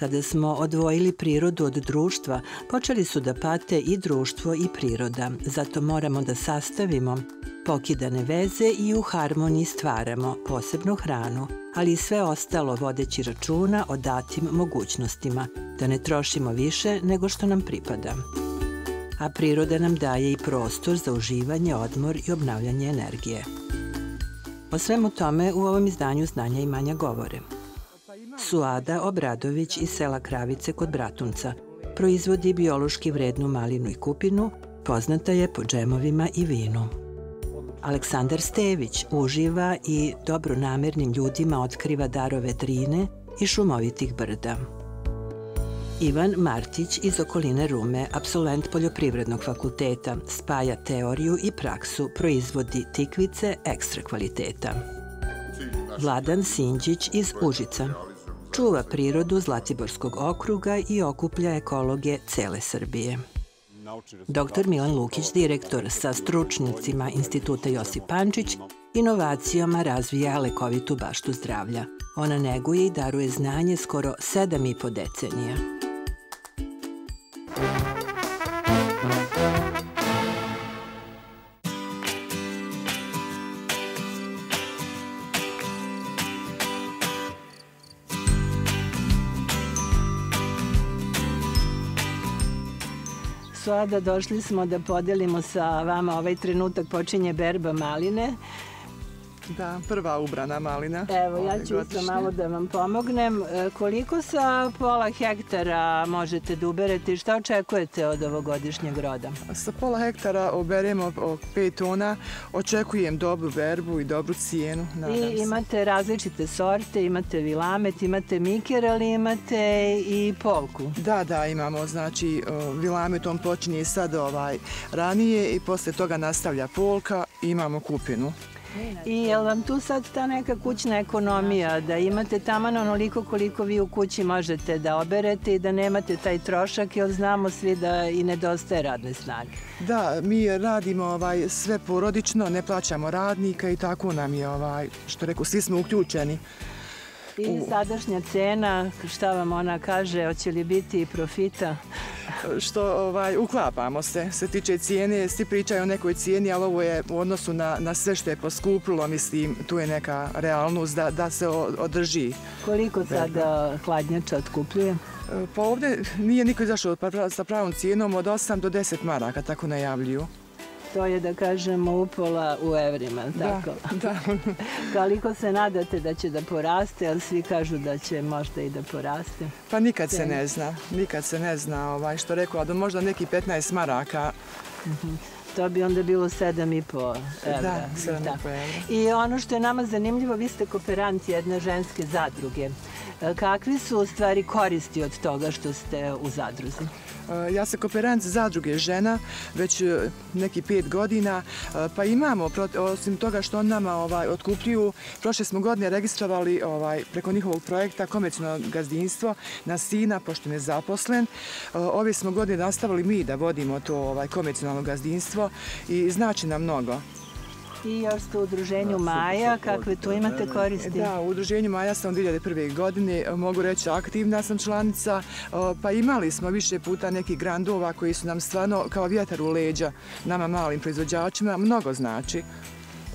Kada smo odvojili prirodu od društva, počeli su da pate i društvo i priroda. Zato moramo da sastavimo pokidane veze i u harmoniji stvaramo posebnu hranu, ali i sve ostalo vodeći računa o datim mogućnostima, da ne trošimo više nego što nam pripada. A priroda nam daje i prostor za uživanje, odmor i obnavljanje energije. O svemu tome u ovom izdanju Znanja i manja govore. Suada Obradović iz sela Kravice kod Bratunca proizvodi biološki vrednu malinu i kupinu, poznata je po džemovima i vinu. Aleksandar Stević uživa i dobronamernim ljudima otkriva darove drine i šumovitih brda. Ivan Martić iz okoline Rume, absolvent Poljoprivrednog fakulteta, spaja teoriju i praksu, proizvodi tikvice ekstra kvaliteta. Vladan Sinđić iz Užica, čuva prirodu Zlatiborskog okruga i okuplja ekologe cele Srbije. Dr. Milan Lukić, direktor sa stručnicima Instituta Josip Pančić, inovacijama razvija lekovitu baštu zdravlja. Ona neguje i daruje znanje skoro sedam i po decenija. Suada, došli smo da podelimo sa vama ovaj trenutak, počinje berba maline. Da, prva ubrana malina. Evo, ja ću isto malo da vam pomognem. E, koliko sa pola hektara možete da uberete i šta očekujete od ovogodišnjeg roda? Sa pola hektara oberemo 5 tona. Očekujem dobru berbu i dobru cijenu. Nadam I se. imate različite sorte, imate vilamet, imate miker, ali imate i polku. Da, da, imamo. Znači, vilamet on počinje sad ovaj, ranije i posle toga nastavlja polka imamo kupinu. I je li vam tu sad ta neka kućna ekonomija, da imate taman onoliko koliko vi u kući možete da oberete i da nemate taj trošak, jer znamo svi da i nedostaje radne snage? Da, mi radimo ovaj, sve porodično, ne plaćamo radnika i tako nam je, ovaj, što reku, svi smo uključeni. I sadašnja cena, šta vam ona kaže, hoće li biti profita? Što ovaj, uklapamo se, se tiče cijene, svi pričaju o nekoj cijeni, ali ovo je u odnosu na, na sve što je poskupilo, mislim, tu je neka realnost da, da se održi. Koliko sada hladnjača otkupljuje? Pa ovde nije niko izašao sa pravom cijenom od 8 do 10 maraka, tako najavljuju. To je da kažemo upola u evrima, tako? Da, da. Koliko se nadate da će da poraste, ali svi kažu da će možda i da poraste? Pa nikad se ne zna, nikad se ne zna, ovaj, što rekao, da možda neki 15 maraka. Uh mhm. -huh. To bi onda bilo 7,5 evra. Da, 7,5 evra. I ono što je nama zanimljivo, vi ste kooperant jedne ženske zadruge. Kakvi su u stvari koristi od toga što ste u zadruzi? Eh, ja sam kooperant zadruge žena već eh, neki pet godina, eh, pa imamo, osim toga što on nama ovaj, otkupljuju, prošle smo godine registrovali ovaj, preko njihovog projekta komercijalno gazdinstvo na sina, pošto je zaposlen. Ove smo godine nastavili mi da vodimo to ovaj, komercijalno gazdinstvo i znači nam mnogo. I još ste u udruženju Maja, kakve tu imate koristi? Da, u udruženju Maja sam 2001. godine, mogu reći aktivna sam članica, pa imali smo više puta nekih grandova koji su nam stvarno kao vjetar u leđa nama malim proizvođačima, mnogo znači.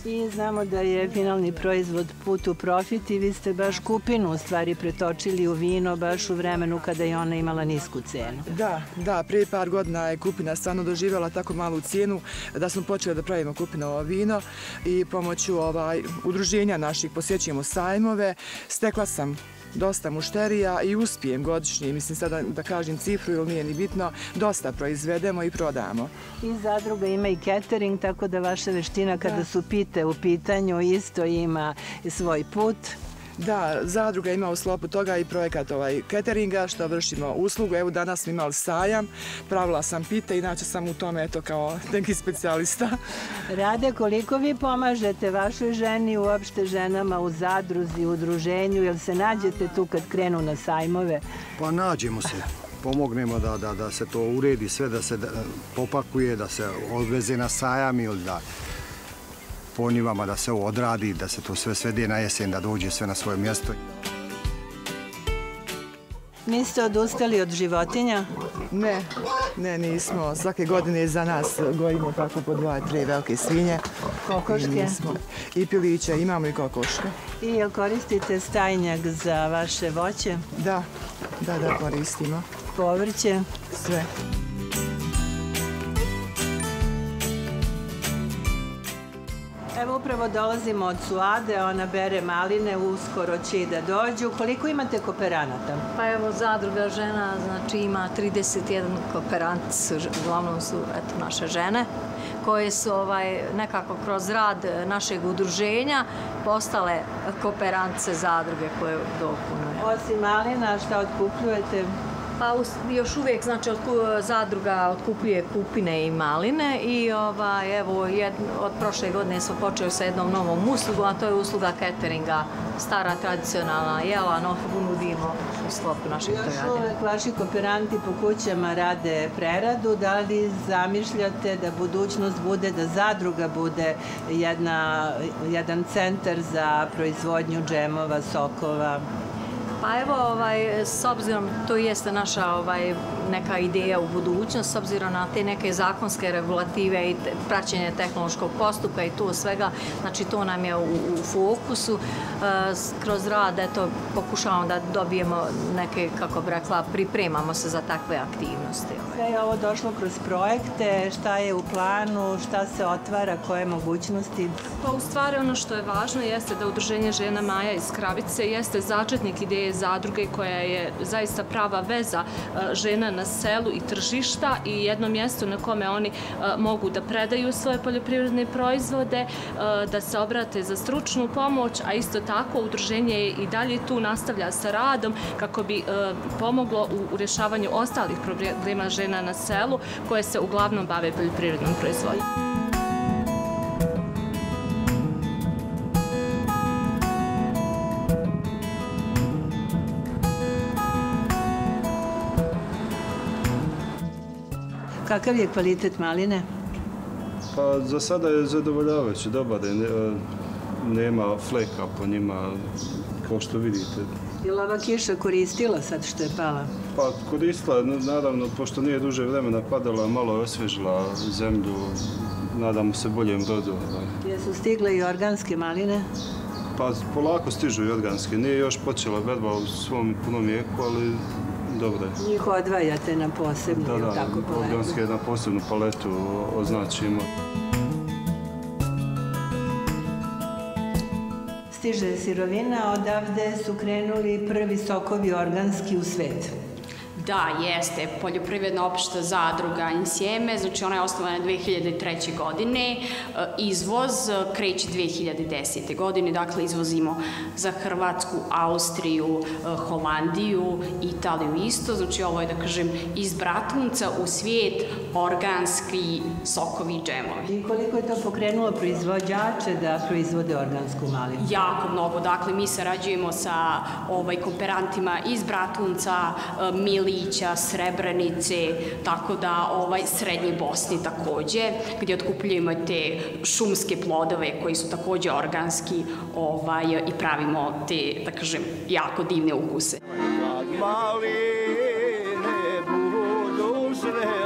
I znamo da je finalni proizvod put u profit i vi ste baš kupinu u stvari pretočili u vino baš u vremenu kada je ona imala nisku cenu. Da, da, prije par godina je kupina stvarno doživjela tako malu cijenu da smo počeli da pravimo kupinovo vino i pomoću ovaj, udruženja naših posjećujemo sajmove. Stekla sam dosta mušterija i uspijem godišnje, mislim sada da kažem cifru ili nije ni bitno, dosta proizvedemo i prodamo. I zadruga ima i catering, tako da vaša veština kada su pite u pitanju isto ima svoj put. Da, zadruga ima u slopu toga i projekat ovaj cateringa što vršimo uslugu. Evo danas smo imali sajam, pravila sam pite, inače sam u tome eto kao neki specijalista. Rade, koliko vi pomažete vašoj ženi, uopšte ženama u zadruzi, u udruženju, jel se nađete tu kad krenu na sajmove? Pa nađemo se pomognemo da, da, da se to uredi sve, da se popakuje, da se odveze na sajam ili da po njivama da se ovo odradi, da se to sve svede na jesen, da dođe sve na svoje mjesto. Niste odustali od životinja? Ne, ne, nismo. Svake godine za nas gojimo tako po dva, tri velike svinje. Kokoške? I, nismo. I piliće, imamo i kokoške. I jel koristite stajnjak za vaše voće? Da, da, da, koristimo. Povrće? Sve. Evo upravo dolazimo od Suade, ona bere maline, uskoro će i da dođu. Koliko imate kooperanata? Pa evo, zadruga žena, znači ima 31 kooperant, uglavnom su eto, naše žene, koje su ovaj, nekako kroz rad našeg udruženja postale kooperance zadruge koje dopunuje. Osim malina, šta otkupljujete? Pa još uvijek znači od, zadruga otkupljuje kupine i maline i ovaj, evo jed, od prošle godine smo počeli sa jednom novom uslugom, a to je usluga cateringa, stara tradicionalna jela, no nudimo u sklopu naših Još uvek vaši kooperanti po kućama rade preradu, da li zamišljate da budućnost bude, da zadruga bude jedna, jedan centar za proizvodnju džemova, sokova? Pa evo, ovaj, s obzirom, to jeste naša ovaj, neka ideja u budućnost, s obzirom na te neke zakonske regulative i praćenje tehnološkog postupka i to svega, znači to nam je u, u fokusu. E, kroz rad, eto, pokušavamo da dobijemo neke, kako bi rekla, pripremamo se za takve aktivnosti. Sve je ovo došlo kroz projekte, šta je u planu, šta se otvara, koje mogućnosti? Pa u stvari ono što je važno jeste da Udruženje žena Maja iz Kravice jeste začetnik ideje zadruge koja je zaista prava veza e, žena na selu i tržišta i jedno mjesto na kome oni e, mogu da predaju svoje poljoprivredne proizvode, e, da se obrate za stručnu pomoć, a isto tako udruženje je i dalje tu nastavlja sa radom kako bi pomoglo u rješavanju ostalih problema žena na selu koje se uglavnom bave poljoprivrednom proizvodom. Kakav je kvalitet maline? Pa za sada je zadovoljavajući, dobar je, nema fleka po njima, kao što vidite. Je li ova kiša koristila sad što je pala? Pa koristila, naravno, pošto nije duže vremena padala, malo je osvežila zemlju, nadamo se boljem rodu. Jesu stigle i organske maline? Pa polako stižu i organske, nije još počela berba u svom punom vijeku, ali dobro je. Njih odvajate na posebnu, da, da, tako paletu? organske na posebnu paletu označimo. Stiže sirovina, odavde su krenuli prvi sokovi organski u svet. Da, jeste. Poljoprivredna opšta zadruga Insjeme, znači ona je osnovana 2003. godine. E, izvoz kreće 2010. godine, dakle izvozimo za Hrvatsku, Austriju, e, Holandiju, Italiju isto. Znači ovo je, da kažem, iz Bratunca u svijet organski sokovi i džemovi. I koliko je to pokrenulo proizvođače da proizvode organsku malinu? Jako mnogo. Dakle, mi sarađujemo sa ovaj, kooperantima iz Bratunca, e, Mili, Lića, Srebrenice, tako da ovaj srednji Bosni takođe, gdje otkupljujemo te šumske plodove koji su takođe organski ovaj, i pravimo te, da kažem, jako divne ukuse. Maline budu zrele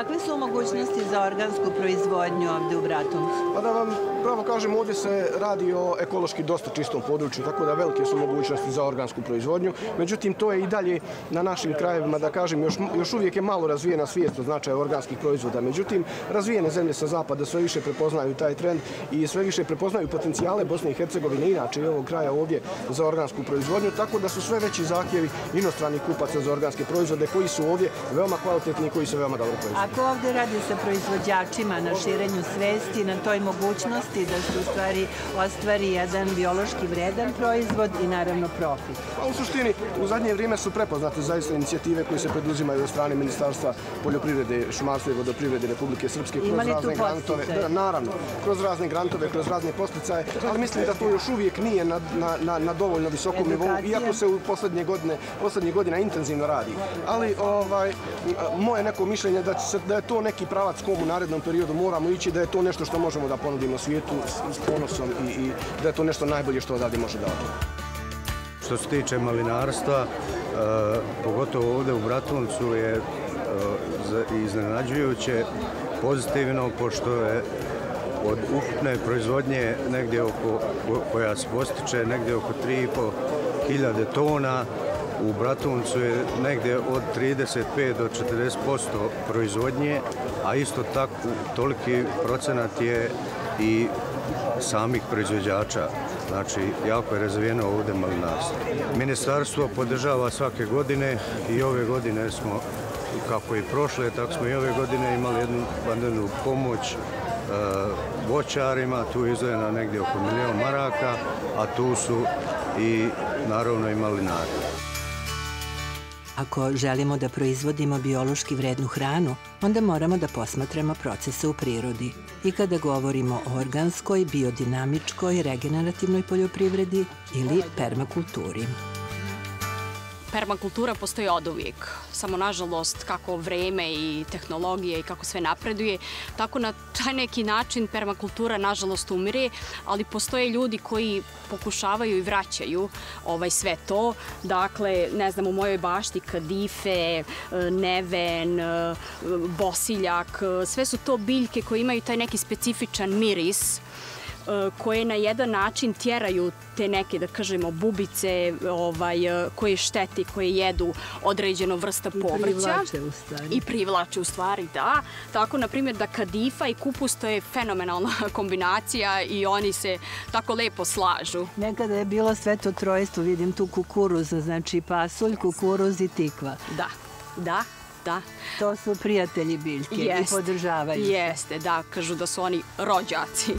Kakve su mogućnosti za organsku proizvodnju ovde u Bratuncu? Pa da vam pravo kažem, ovdje se radi o ekološki dosta čistom području, tako da velike su mogućnosti za organsku proizvodnju. Međutim, to je i dalje na našim krajevima, da kažem, još, još uvijek je malo razvijena svijest o značaju organskih proizvoda. Međutim, razvijene zemlje sa zapada sve više prepoznaju taj trend i sve više prepoznaju potencijale Bosne i Hercegovine, inače i ovog kraja ovdje za organsku proizvodnju, tako da su sve veći zahtjevi inostranih kupaca za organske proizvode koji su ovdje veoma kvalitetni i koji se veoma dobro proizvode. Ako ovdje radi sa proizvođačima na širenju svesti, na toj mogućnosti, koristi, da se u stvari ostvari jedan biološki vredan proizvod i naravno profit. Pa u suštini, u zadnje vrijeme su prepoznate zaista inicijative koje se preduzimaju od strane Ministarstva poljoprivrede, šumarstva i vodoprivrede Republike Srpske kroz razne grantove. Da, naravno, kroz razne grantove, kroz razne posticaje, ali mislim da to još uvijek nije na, na, na, na dovoljno visokom nivou, iako se u poslednje godine, poslednjih godina intenzivno radi. Ali ovaj, moje neko mišljenje da, se, da je to neki pravac kom u narednom periodu moramo ići, da je to nešto što možemo da ponudimo svijetu s, s ponosom i, i da je to nešto najbolje što odavde može dati. Što se tiče malinarstva, e, pogotovo ovde u Bratuncu je e, iznenađujuće pozitivno, pošto je od ukupne proizvodnje negdje oko, koja se postiče negdje oko 3,5 hiljade tona, u Bratuncu je negdje od 35 do 40% proizvodnje, a isto tako toliki procenat je i samih proizvođača. Znači, jako je razvijeno ovde malinarstvo. Ministarstvo podržava svake godine i ove godine smo, kako i prošle, tako smo i ove godine imali jednu vanrednu pomoć e, voćarima, tu je izdvojena negdje oko milijon maraka, a tu su i naravno i malinari. Ako želimo da proizvodimo biološki vrednu hranu, onda moramo da posmatramo procese u prirodi. I kada govorimo o organskoj, biodinamičkoj, regenerativnoj poljoprivredi ili permakulturi permakultura postoji od uvijek. Samo nažalost kako vreme i tehnologije i kako sve napreduje, tako na taj neki način permakultura nažalost umire, ali postoje ljudi koji pokušavaju i vraćaju ovaj sve to. Dakle, ne znam, u mojoj bašti kadife, neven, bosiljak, sve su to biljke koje imaju taj neki specifičan miris koje na jedan način tjeraju te neke, da kažemo, bubice ovaj, e, koje šteti, koje jedu određeno vrsta povrća. I privlače u stvari. I privlače u stvari, da. Tako, na primjer, da kadifa i kupus to je fenomenalna kombinacija i oni se tako lepo slažu. Nekada je bilo sve to trojstvo, vidim tu kukuruza, znači pasulj, kukuruz i tikva. Da, da, da. To su prijatelji biljke Jest, i podržavaju. Jeste, da, kažu da su oni rođaci.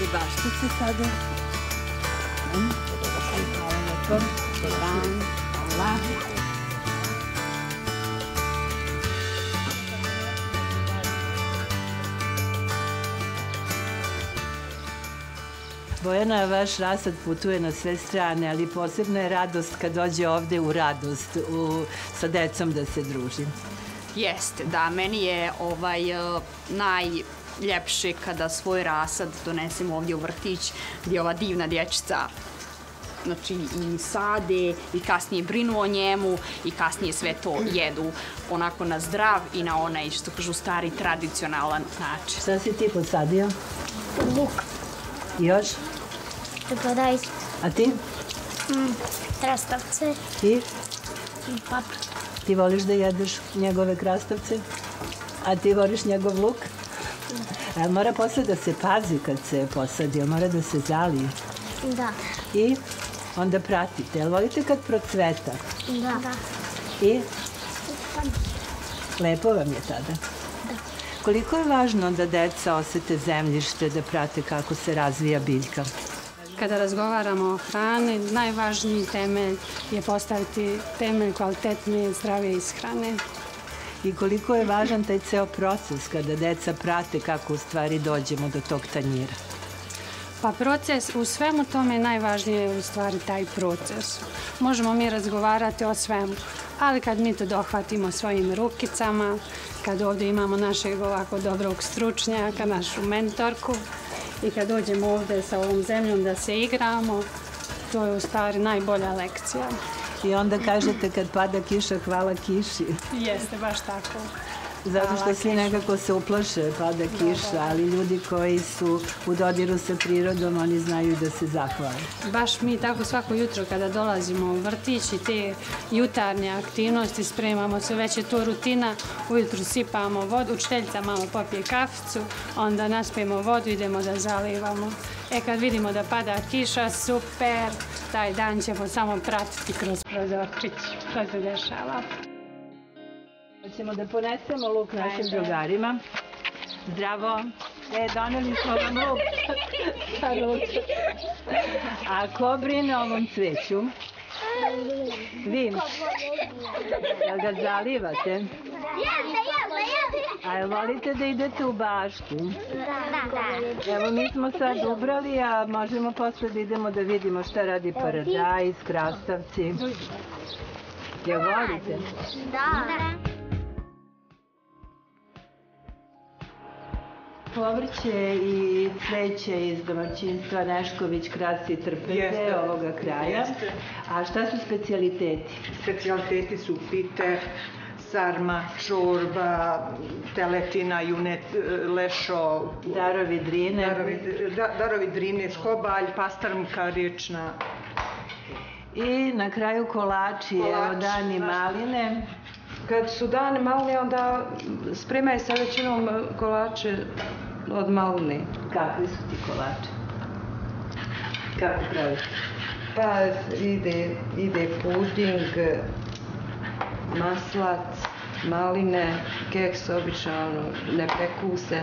Radi baštice sada. Hvala lepo. Dan. Hvala. Bojana, vaš rasad putuje na sve strane, ali posebno je radost kad dođe ovde u radost u, sa decom da se družim. Jeste, da, meni je ovaj, naj ljepše kada svoj rasad donesemo ovdje u vrtić gdje ova divna dječica znači i sade i kasnije brinu o njemu i kasnije sve to jedu onako na zdrav i na onaj što kažu stari tradicionalan način. Šta si ti posadio? Luk. Još? Paradajz. A ti? Mm, krastavce. Ti? I paprika. Ti voliš da jedeš njegove krastavce? A ti voliš njegov luk? A mora posle da se pazi kad se posadi, mora da se zalije. Da. I onda pratite. Jel volite kad procveta? Da. da. I? Lepo vam je tada? Da. Koliko je važno da deca osete zemljište, da prate kako se razvija biljka? Kada razgovaramo o hrani, najvažniji temelj je postaviti temelj kvalitetne zdrave ishrane i koliko je važan taj ceo proces kada deca prate kako u stvari dođemo do tog tanjira? Pa proces, u svemu tome najvažnije je u stvari taj proces. Možemo mi razgovarati o svemu, ali kad mi to dohvatimo svojim rukicama, kad ovdje imamo našeg ovako dobrog stručnjaka, našu mentorku i kad dođemo ovdje sa ovom zemljom da se igramo, to je u stvari najbolja lekcija. I onda kažete kad pada kiša, hvala kiši. Jeste, baš tako. Zato što svi nekako se uplaše, pada kiša, ali ljudi koji su u dodiru sa prirodom, oni znaju da se zahvale. Baš mi tako svako jutro kada dolazimo u vrtić i te jutarnje aktivnosti, spremamo se, već je to rutina, ujutru sipamo vodu, učiteljica malo popije kaficu, onda naspijemo vodu, idemo da zalivamo. E kad vidimo da pada kiša, super, taj dan ćemo samo pratiti kroz prozorčić što se dešava. Hoćemo da ponesemo luk našim drugarima. Zdravo. E, doneli smo vam luk. Sa ručak. A ko brine o ovom cveću? Vi. Jel ga zalivate? Jeste, jeste. A jel volite da idete u baštu? Da, da. Evo mi smo sad ubrali, a možemo posle da idemo da vidimo šta radi paradajz, krastavci. Jel volite? Da. Povrće i cveće iz domaćinstva Nešković, Krasi i Trpeze Jeste. ovoga kraja. Jeste. A šta su specijaliteti? Specijaliteti su pite, sarma, čorba, teletina, junet, lešo, Darovi drine. darovi, da, darovi drine, škobalj, pastarmka riječna. I na kraju kolači, evo Kolač, dani naš- maline. Kad su dani maline, onda spremaju sa većinom kolače od maline. Kakvi su ti kolači? Kako pravite? Pa ide, ide puding, maslac, maline, keks obično ono, ne peku se,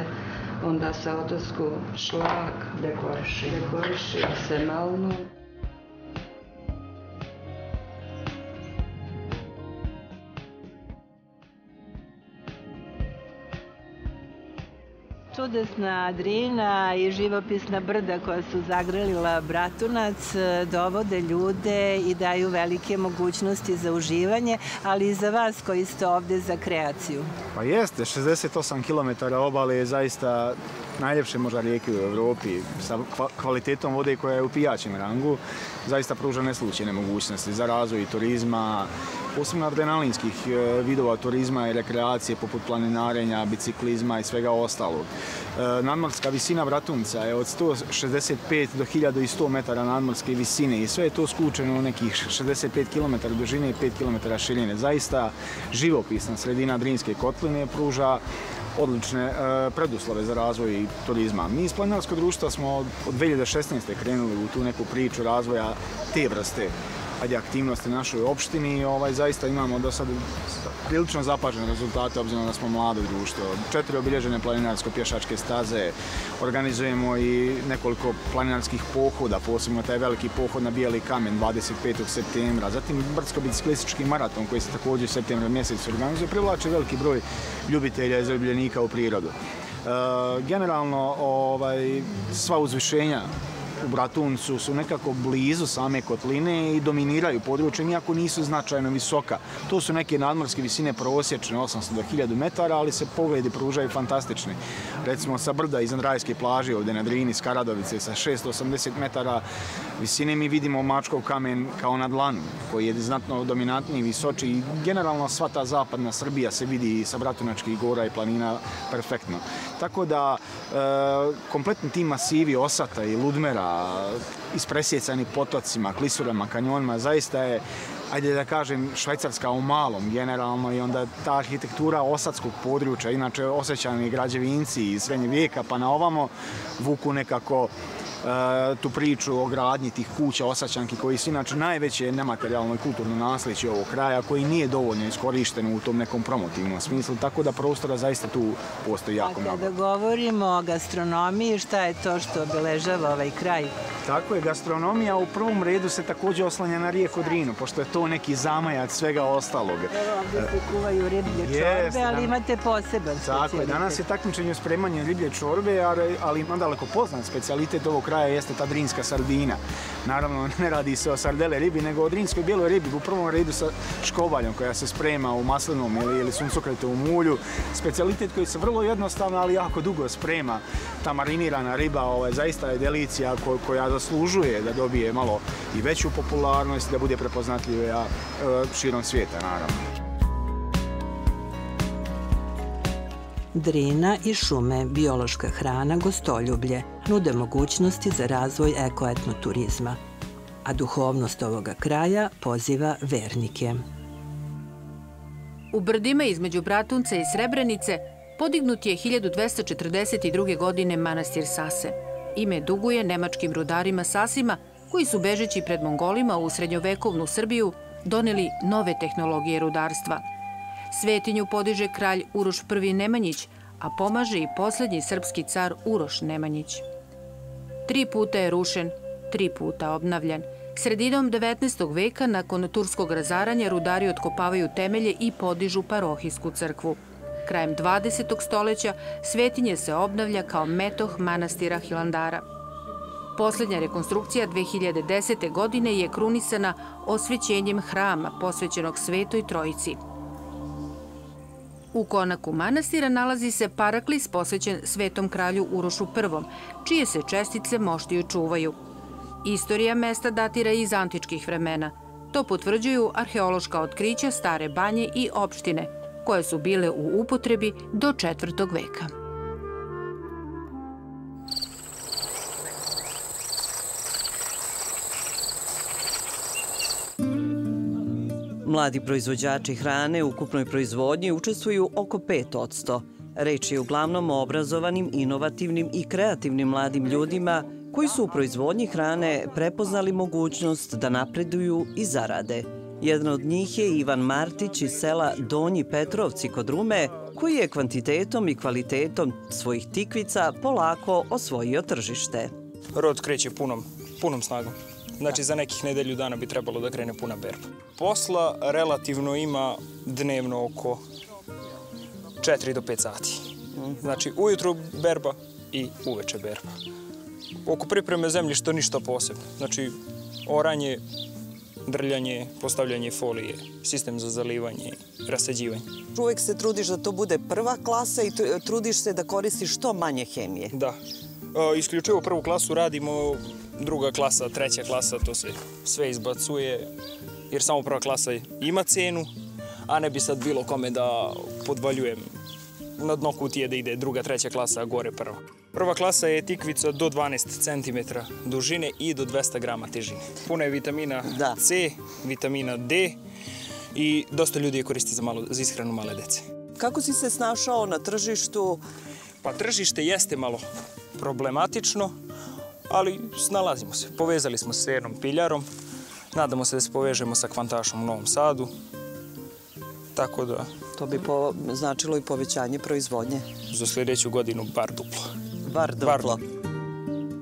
onda se odosku šlag, Dekoriši. dekoriši se malnu. Čudesna Drina i živopisna brda koja su zagrlila Bratunac e, dovode ljude i daju velike mogućnosti za uživanje, ali i za vas koji ste ovde za kreaciju. Pa jeste, 68 km obale je zaista najljepše možda rijeke u Evropi sa kva- kvalitetom vode koja je u pijaćem rangu, zaista pruža neslučajne mogućnosti za razvoj turizma, posebno adrenalinskih e, vidova turizma i rekreacije poput planinarenja, biciklizma i svega ostalog. E, Nadmorska visina Bratunca je od 165 do 1100 metara nadmorske visine i sve je to skučeno u nekih 65 km dužine i 5 km širine. Zaista živopisna sredina Drinske kotline pruža odlične e, preduslove za razvoj turizma. Mi iz Planinarskog društva smo od, od 2016. krenuli u tu neku priču razvoja te vrste ajde, aktivnosti na našoj opštini i ovaj, zaista imamo do sada prilično zapažene rezultate obzirom da smo mlado društvo. Četiri obilježene planinarsko-pješačke staze, organizujemo i nekoliko planinarskih pohoda, posebno taj veliki pohod na Bijeli kamen 25. septembra, zatim brdsko-biciklistički maraton koji se također u septembru mjesecu organizuje, privlači veliki broj ljubitelja i zaljubljenika u prirodu. E, generalno ovaj, sva uzvišenja u Bratuncu su nekako blizu same kotline i dominiraju područjem, iako nisu značajno visoka. To su neke nadmorske visine prosječne, 800 do 1000 metara, ali se pogledi pružaju fantastični. Recimo sa brda iznad Rajske plaže ovde na Drini, Skaradovice, sa 680 metara visine mi vidimo Mačkov kamen kao na dlanu, koji je znatno dominantniji, visoči i generalno sva ta zapadna Srbija se vidi sa Bratunačkih gora i planina perfektno. Tako da e, kompletni ti masivi Osata i Ludmera, ispresjecani potocima, klisurama, kanjonima, zaista je ajde da kažem, švajcarska u malom generalno i onda ta arhitektura osadskog područja, inače osjećani građevinci iz srednjeg vijeka pa na ovamo vuku nekako tu priču o gradnji tih kuća osaćanki koji su inače najveće nematerijalno i kulturno nasljeđe ovog kraja koji nije dovoljno iskorišteno u tom nekom promotivnom smislu, tako da prostora zaista tu postoji jako A mnogo. kada govorimo o gastronomiji, šta je to što obeležava ovaj kraj? Tako je, gastronomija u prvom redu se također oslanja na rijeku Drinu, pošto je to neki zamajac svega ostalog. Evo ovdje se kuvaju riblje čorbe, ali dan- imate poseban Tako je, danas je takmičenje u spremanju riblje čorbe, ali, ali nadaleko poznat specijalitet ovog kraja jeste ta drinska sardina. Naravno, ne radi se o sardele ribi, nego o drinskoj bijeloj ribi, u prvom redu sa škobaljom koja se sprema u maslinom ili, ili suncokretovom ulju. Specijalitet koji se vrlo jednostavno, ali jako dugo sprema. Ta marinirana riba ovaj, zaista je delicija ko, koja zaslužuje da dobije malo i veću popularnost, da bude prepoznatljiva e, širom svijeta, naravno. Drina i šume, biološka hrana, gostoljublje nude mogućnosti za razvoj ekoetnoturizma, a duhovnost ovoga kraja poziva vernike. U brdima između Bratunca i Srebrenice podignut je 1242. godine manastir Sase. Ime duguje nemačkim rudarima Sasima koji su bežeći pred Mongolima u srednjovekovnu Srbiju doneli nove tehnologije rudarstva. Svetinju podiže kralj Uroš I Nemanjić, a pomaže i posljednji srpski car Uroš Nemanjić. Tri puta je rušen, tri puta obnavljan. Sredinom 19. veka, nakon turskog razaranja, rudari otkopavaju temelje i podižu parohijsku crkvu. Krajem 20. stoleća svetinje se obnavlja kao metoh manastira Hilandara. Posljednja rekonstrukcija 2010. godine je krunisana osvećenjem hrama posvećenog Svetoj Trojici. U konaku manastira nalazi se paraklis posvećen Svetom kralju Urošu I, čije se čestice moštiju čuvaju. Istorija mesta datira iz antičkih vremena. To potvrđuju arheološka otkrića Stare banje i opštine, koje su bile u upotrebi do četvrtog veka. Mladi proizvođači hrane u ukupnoj proizvodnji učestvuju oko 5 Reč je uglavnom o obrazovanim, inovativnim i kreativnim mladim ljudima koji su u proizvodnji hrane prepoznali mogućnost da napreduju i zarade. Jedan od njih je Ivan Martić iz sela Donji Petrovci kod Rume, koji je kvantitetom i kvalitetom svojih tikvica polako osvojio tržište. Rod kreće punom, punom snagom. Znači, za nekih nedelju dana bi trebalo da krene puna berba. Posla relativno ima dnevno oko 4 do 5 sati. Znači, ujutru berba i uveče berba. Oko pripreme zemljišta ništa posebno. Znači, oranje, drljanje, postavljanje folije, sistem za zalivanje, rasađivanje. Uvek se trudiš da to bude prva klasa i trudiš se da koristiš što manje hemije. Da. Isključivo prvu klasu radimo druga klasa, treća klasa, to se sve izbacuje, jer samo prva klasa ima cenu, a ne bi sad bilo kome da podvaljujem na dno kutije da ide druga, treća klasa, a gore prva. Prva klasa je tikvica do 12 cm dužine i do 200 grama težine. Puno je vitamina da. C, vitamina D i dosta ljudi je koristi za, malo, za ishranu male dece. Kako si se snašao na tržištu? Pa tržište jeste malo problematično, ali snalazimo se. Povezali smo se s jednom piljarom, nadamo se da se povežemo sa kvantašom u Novom Sadu, tako da... To bi po, značilo i povećanje proizvodnje? Za sljedeću godinu bar duplo. Bar duplo. Bar duplo.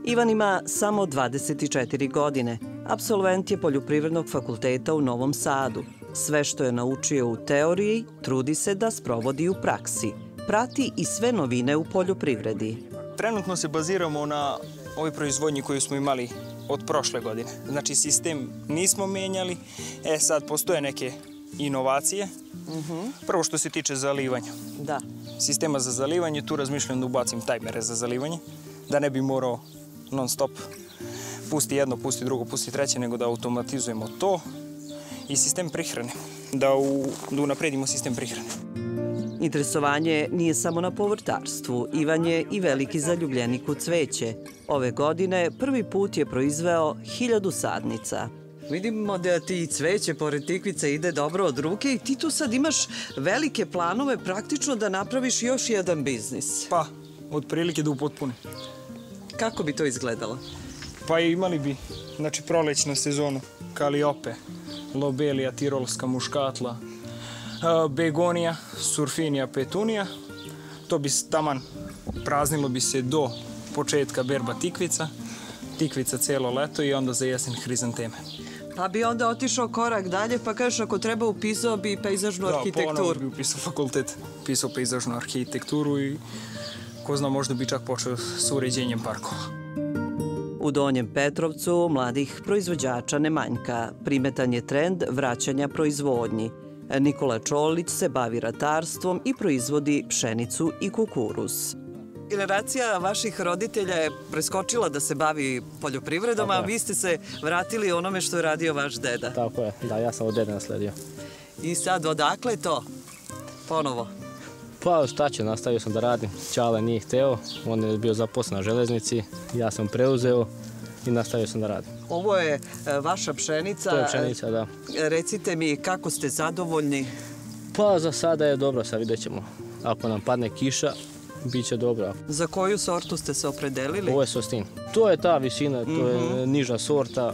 Ivan ima samo 24 godine. Absolvent je Poljoprivrednog fakulteta u Novom Sadu. Sve što je naučio u teoriji, trudi se da sprovodi u praksi. Prati i sve novine u poljoprivredi. Trenutno se baziramo na ovoj proizvodnji koju smo imali od prošle godine. Znači, sistem nismo menjali. E, sad, postoje neke inovacije. Mhm. Prvo što se tiče zalivanja. Da. Sistema za zalivanje, tu razmišljam da ubacim tajmere za zalivanje, da ne bi morao non stop pusti jedno, pusti drugo, pusti treće, nego da automatizujemo to i sistem prihrane, da, u, da unapredimo sistem prihrane. Interesovanje nije samo na povrtarstvu. Ivan je i veliki zaljubljenik u cveće. Ove godine prvi put je proizveo hiljadu sadnica. Vidimo da ti cveće pored tikvice ide dobro od ruke i ti tu sad imaš velike planove praktično da napraviš još jedan biznis. Pa, od prilike da upotpuni. Kako bi to izgledalo? Pa imali bi, znači, prolećnu sezonu, kaliope, lobelija, tirolska muškatla, begonija, surfinija, petunija. To bi taman praznilo bi se do početka berba tikvica, tikvica cijelo leto i onda za jesen hrizanteme. Pa bi onda otišao korak dalje, pa kažeš ako treba upisao bi pejzažnu da, arhitekturu. Da, ponovno bi upisao fakultet, upisao pejzažnu arhitekturu i ko zna možda bi čak počeo s uređenjem parkova. U Donjem Petrovcu mladih proizvođača ne manjka. Primetan je trend vraćanja proizvodnji. Nikola Čolić se bavi ratarstvom i proizvodi pšenicu i kukuruz. Generacija vaših roditelja je preskočila da se bavi poljoprivredom, a vi ste se vratili onome što je radio vaš deda. Tako je, da, ja sam od dede nasledio. I sad, odakle to? Ponovo? Pa šta će, nastavio sam da radim. Čale nije hteo, on je bio zaposlen na železnici, ja sam preuzeo i nastavio sam da radim. Ovo je e, vaša pšenica. To je pšenica, da. Recite mi kako ste zadovoljni? Pa za sada je dobro, sad vidjet ćemo. Ako nam padne kiša, bit će dobro. Za koju sortu ste se opredelili? Ovo je Sostin. To je ta visina, to je mhm. niža sorta.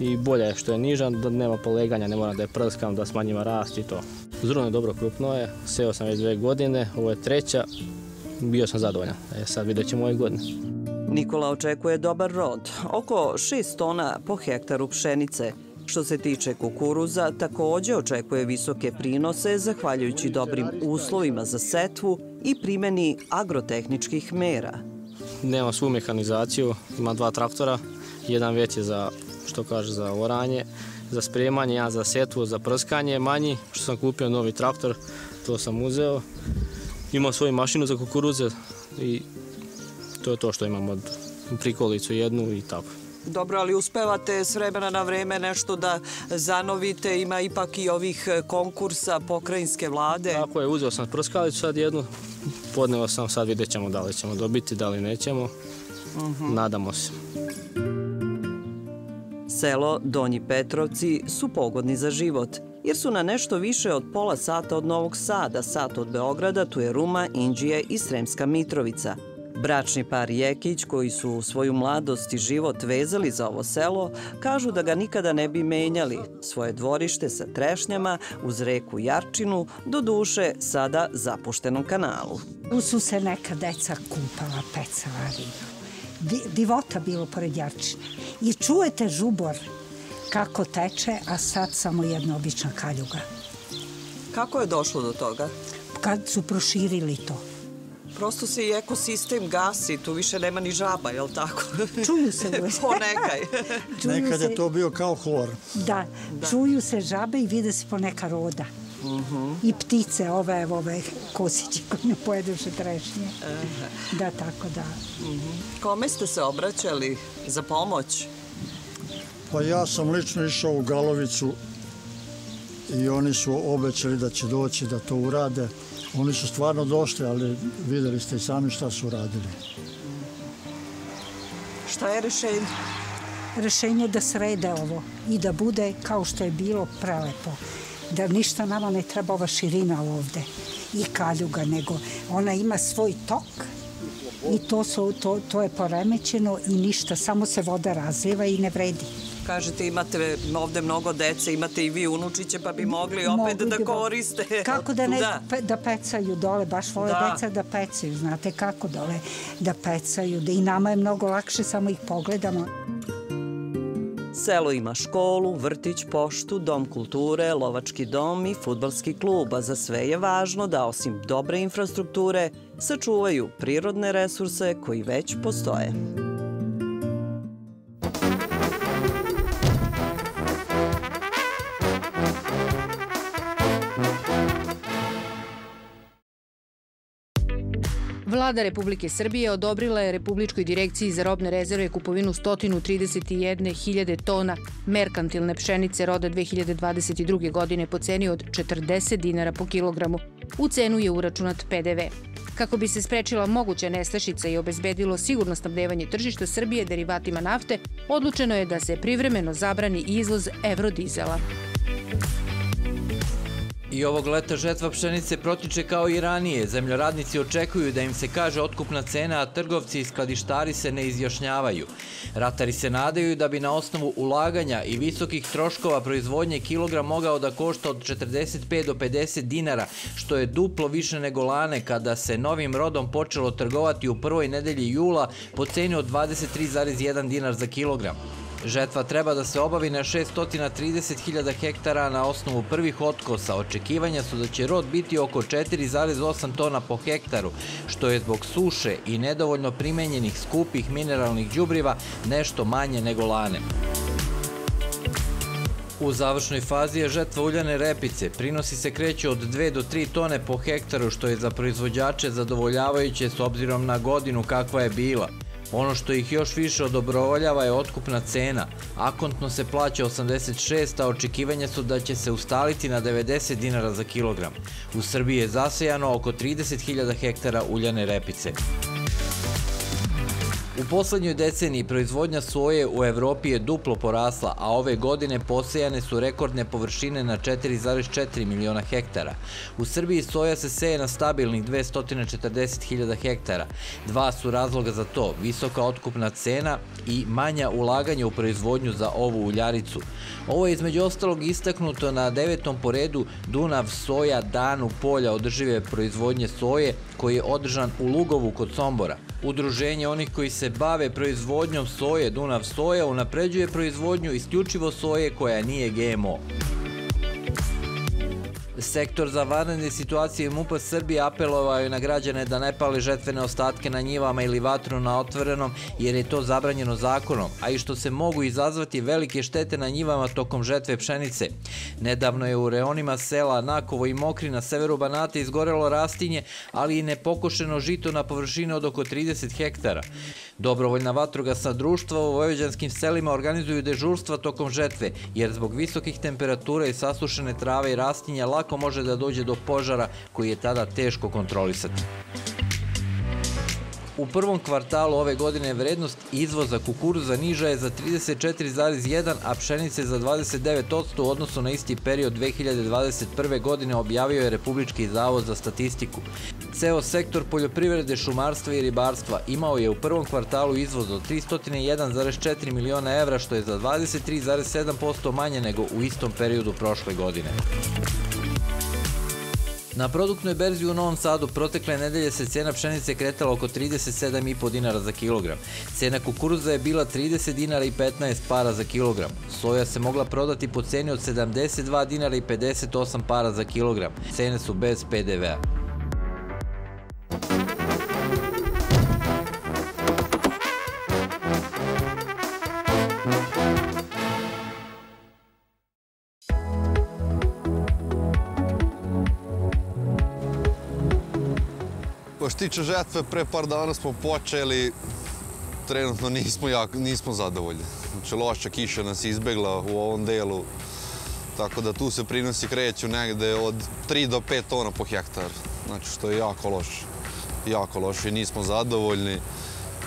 i bolje je što je nižan, da nema poleganja, ne moram da je prskam, da smanjima rast i to. Zrno je dobro krupno je, seo sam već dve godine, ovo je treća, bio sam zadovoljan. E, sad vidjet ćemo ove godine. Nikola očekuje dobar rod, oko 6 tona po hektaru pšenice. Što se tiče kukuruza, takođe očekuje visoke prinose zahvaljujući dobrim uslovima za setvu i primjeni agrotehničkih mera. Nema svu mehanizaciju, ima dva traktora, jedan veći za, što kaže, za oranje, za spremanje, jedan za setvu, za prskanje manji, što sam kupio novi traktor, to sam uzeo. Imam svoju mašinu za kukuruze i to je to što imam od prikolicu jednu i tako. Dobro, ali uspevate s vremena na vreme nešto da zanovite, ima ipak i ovih konkursa pokrajinske vlade. Tako je, uzeo sam prskalicu sad jednu, podneo sam, sad vidjet ćemo da li ćemo dobiti, da li nećemo. Uh -huh. Nadamo se. Selo Donji Petrovci su pogodni za život, jer su na nešto više od pola sata od Novog Sada, sat od Beograda, tu je Ruma, Inđije i Sremska Mitrovica. Bračni par Jekić, koji su svoju mladost i život vezali za ovo selo, kažu da ga nikada ne bi menjali. Svoje dvorište sa trešnjama uz reku Jarčinu, do duše sada zapuštenom kanalu. Tu su se neka deca kupala, pecala vino. Divota bilo pored Jarčina. I čujete žubor kako teče, a sad samo jedna obična kaljuga. Kako je došlo do toga? Kad su proširili to. Prosto se i ekosistem gasi, tu više nema ni žaba, je li tako? Čuju se. ponekaj. Nekad je to bio kao hor. Da, da, čuju se žabe i vide se poneka roda. Uh -huh. I ptice, ove, ove kosići koji ne pojeduše trešnje. Uh -huh. Da, tako da. Uh -huh. Kome ste se obraćali za pomoć? Pa ja sam lično išao u Galovicu i oni su obećali da će doći da to urade. Oni su stvarno došli, ali videli ste i sami šta su radili. Šta je rešenje? Rešenje da srede ovo i da bude kao što je bilo prelepo. Da ništa nama ne treba ova širina ovde i kaljuga, nego ona ima svoj tok i to, su, to, to je poremećeno i ništa, samo se voda razliva i ne vredi. Kažete imate ovde mnogo dece, imate i vi unučiće pa bi mogli opet Mogu da koriste. Kako da ne da. Pe, da pecaju dole, baš vole da. deca da pecaju, znate kako dole da pecaju, da i nama je mnogo lakše, samo ih pogledamo. Selo ima školu, vrtić, poštu, dom kulture, lovački dom i futbalski klub, a za sve je važno da osim dobre infrastrukture sačuvaju prirodne resurse koji već postoje. Vlada Republike Srbije odobrila je Republičkoj direkciji za robne rezerve kupovinu 131.000 tona merkantilne pšenice roda 2022. godine po ceni od 40 dinara po kilogramu. U cenu je uračunat PDV. Kako bi se sprečila moguća nestašica i obezbedilo sigurno snabdevanje tržišta Srbije derivatima nafte, odlučeno je da se privremeno zabrani izvoz evrodizela. I ovog leta žetva pšenice protiče kao i ranije. Zemljoradnici očekuju da im se kaže otkupna cena, a trgovci i skladištari se ne izjašnjavaju. Ratari se nadaju da bi na osnovu ulaganja i visokih troškova proizvodnje kilogram mogao da košta od 45 do 50 dinara, što je duplo više nego lane kada se novim rodom počelo trgovati u prvoj nedelji jula po ceni od 23,1 dinar za kilogram. Žetva treba da se obavi na 630.000 hektara na osnovu prvih otkosa. Očekivanja su da će rod biti oko 4,8 tona po hektaru, što je zbog suše i nedovoljno primenjenih skupih mineralnih đubriva nešto manje nego lane. U završnoj fazi je žetva uljane repice. Prinosi se kreću od 2 do 3 tone po hektaru, što je za proizvođače zadovoljavajuće s obzirom na godinu kakva je bila. Ono što ih još više odobrovoljava je otkupna cena. Akontno se plaća 86, a očekivanja su da će se ustaliti na 90 dinara za kilogram. U Srbiji je zasejano oko 30.000 hektara uljane repice. U poslednjoj deceniji proizvodnja soje u Evropi je duplo porasla, a ove godine posejane su rekordne površine na 4,4 miliona hektara. U Srbiji soja se seje na stabilnih 240.000 hektara. Dva su razloga za to, visoka otkupna cena i manja ulaganja u proizvodnju za ovu uljaricu. Ovo je između ostalog istaknuto na devetom poredu Dunav Soja danu polja održive proizvodnje soje koji je održan u Lugovu kod Sombora. Udruženje onih koji se bave proizvodnjom soje Dunav Soja unapređuje proizvodnju isključivo soje koja nije GMO. Sektor za vanredne situacije MUPA Srbije apelovao na građane da ne pale žetvene ostatke na njivama ili vatru na otvorenom jer je to zabranjeno zakonom, a i što se mogu izazvati velike štete na njivama tokom žetve pšenice. Nedavno je u reonima sela Nakovo i Mokri na severu Banata izgorelo rastinje, ali i nepokošeno žito na površine od oko 30 hektara. Dobrovoljna vatrogasna društva u vojeđanskim selima organizuju dežurstva tokom žetve, jer zbog visokih temperatura i sasušene trave i rastinja lako može da dođe do požara koji je tada teško kontrolisati. U prvom kvartalu ove godine vrednost izvoza kukuruza niža je za 34,1, a pšenice za 29% u odnosu na isti period 2021. godine objavio je Republički zavod za statistiku. Ceo sektor poljoprivrede, šumarstva i ribarstva imao je u prvom kvartalu izvoz od 301,4 miliona evra, što je za 23,7% manje nego u istom periodu prošle godine. Na produktnoj berzi u Novom Sadu protekle nedelje se cena pšenice kretala oko 37,5 dinara za kilogram. Cena kukuruza je bila 30 dinara i 15 para za kilogram. Soja se mogla prodati po ceni od 72 dinara i 58 para za kilogram. Cene su bez PDV-a. Što tiče žetve, pre par dana smo počeli, trenutno nismo, jak, nismo zadovoljni. Znači, loša kiša nas izbegla u ovom delu, tako da tu se prinosi kreću negde od 3 do 5 tona po hektar. Znači, što je jako loše. Jako loše i nismo zadovoljni.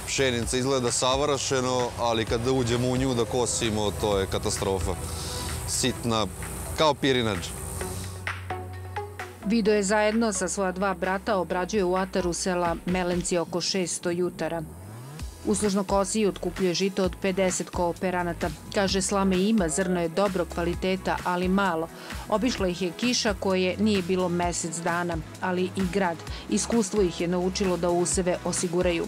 Pšenica izgleda savršeno, ali kada uđemo u nju da kosimo, to je katastrofa. Sitna, kao pirinađa. Vido je zajedno sa svoja dva brata obrađuje u ataru sela Melenci oko 600 jutara. Uslužno kosi i otkupljuje žito od 50 kooperanata. Kaže slame ima, zrno je dobro kvaliteta, ali malo. Obišla ih je kiša koje nije bilo mesec dana, ali i grad. Iskustvo ih je naučilo da useve osiguraju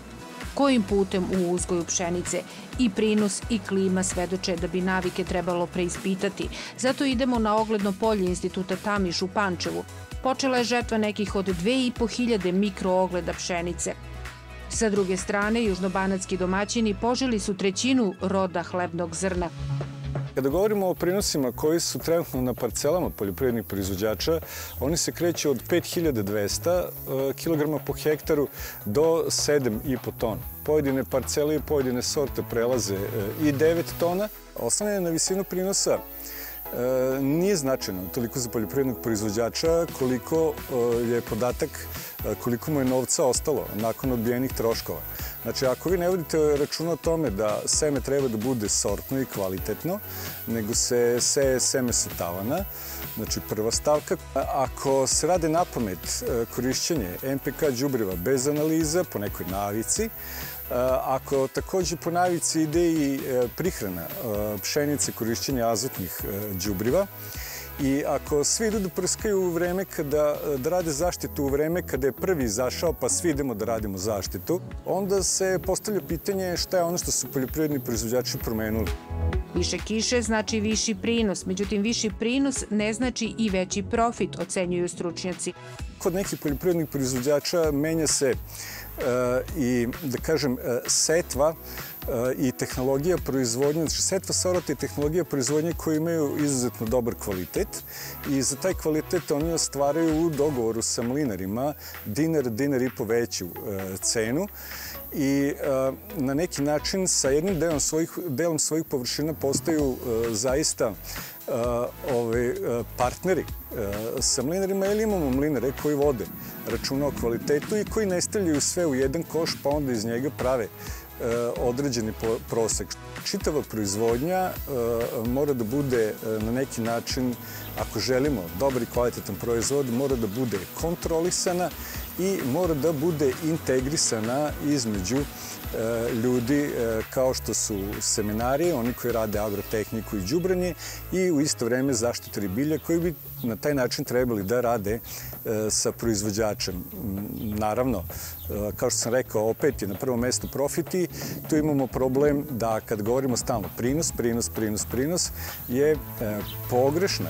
kojim putem u uzgoju pšenice. I prinos i klima svedoče da bi navike trebalo preispitati. Zato idemo na ogledno polje Instituta Tamiš u Pančevu. Počela je žetva nekih od 2500 mikroogleda pšenice. Sa druge strane, južnobanatski domaćini poželi su trećinu roda hlebnog zrna. Kada govorimo o prinosima koji su trenutno na parcelama poljoprivrednih proizvođača, oni se kreću od 5200 kg po hektaru do 7,5 tona. Pojedine parcele i pojedine sorte prelaze i 9 tona. Osnovne na visinu prinosa E, nije značajno toliko za poljoprivrednog proizvođača koliko e, je podatak e, koliko mu je novca ostalo nakon odbijenih troškova. Znači, ako vi ne vodite računa o tome da seme treba da bude sortno i kvalitetno, nego se seje seme sa tavana, znači prva stavka. Ako se rade na pamet korišćenje MPK džubriva bez analiza po nekoj navici, Ako takođe po navici ide i prihrana pšenice korišćenja azotnih džubriva, I ako svi idu da prskaju u vreme kada, da rade zaštitu u vreme kada je prvi izašao, pa svi idemo da radimo zaštitu, onda se postavlja pitanje šta je ono što su poljoprivredni proizvođači promenuli. Više kiše znači viši prinos, međutim viši prinos ne znači i veći profit, ocenjuju stručnjaci. Kod nekih poljoprivrednih proizvođača menja se i, da kažem, setva i tehnologija proizvodnje, znači setva sorata i tehnologija proizvodnje koji imaju izuzetno dobar kvalitet i za taj kvalitet oni ostvaraju u dogovoru sa mlinarima dinar, dinar i po veću cenu i na neki način sa jednim delom svojih, delom svojih površina postaju zaista ove, partneri sa mlinarima ili imamo mlinare koji vode računa o kvalitetu i koji ne stavljaju sve u jedan koš pa onda iz njega prave određeni prosek. Čitava proizvodnja mora da bude na neki način, ako želimo dobar i kvalitetan proizvod, mora da bude kontrolisana i mora da bude integrisana između E, ljudi e, kao što su seminari, oni koji rade agrotehniku i džubranje i u isto vreme zaštitari bilja koji bi na taj način trebali da rade e, sa proizvođačem. Naravno, kao što sam rekao, opet je na prvom mestu profiti. Tu imamo problem da kad govorimo stalno prinos, prinos, prinos, prinos, je pogrešna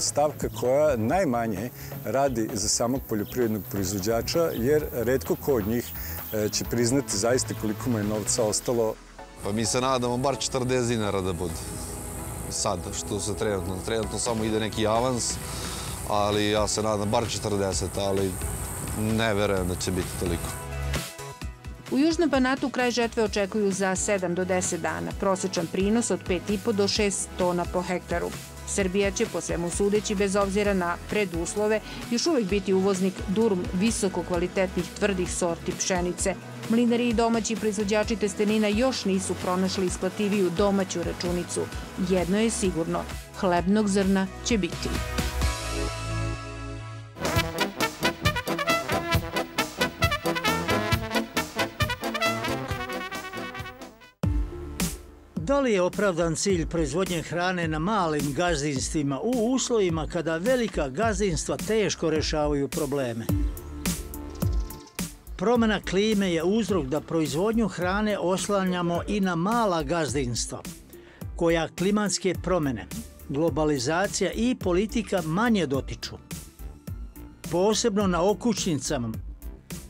stavka koja najmanje radi za samog poljoprivrednog proizvođača, jer redko ko od njih E, će priznati zaista koliko mu je novca ostalo. Pa mi se nadamo bar 40 dinara da bude sad, što se trenutno. Trenutno samo ide neki avans, ali ja se nadam bar 40, ali ne verujem da će biti toliko. U Južnom Banatu kraj žetve očekuju za 7 do 10 dana, prosečan prinos od 5,5 do 6 tona po hektaru. Srbija će, po svemu sudeći, bez obzira na preduslove, još uvek biti uvoznik durum visoko kvalitetnih tvrdih sorti pšenice. Mlinari i domaći proizvođači testenina još nisu pronašli isplativiju domaću računicu. Jedno je sigurno, hlebnog zrna će biti. Da li je opravdan cilj proizvodnje hrane na malim gazdinstvima u uslovima kada velika gazdinstva teško rešavaju probleme? Promena klime je uzrok da proizvodnju hrane oslanjamo i na mala gazdinstva, koja klimatske promene, globalizacija i politika manje dotiču. Posebno na okućnicama,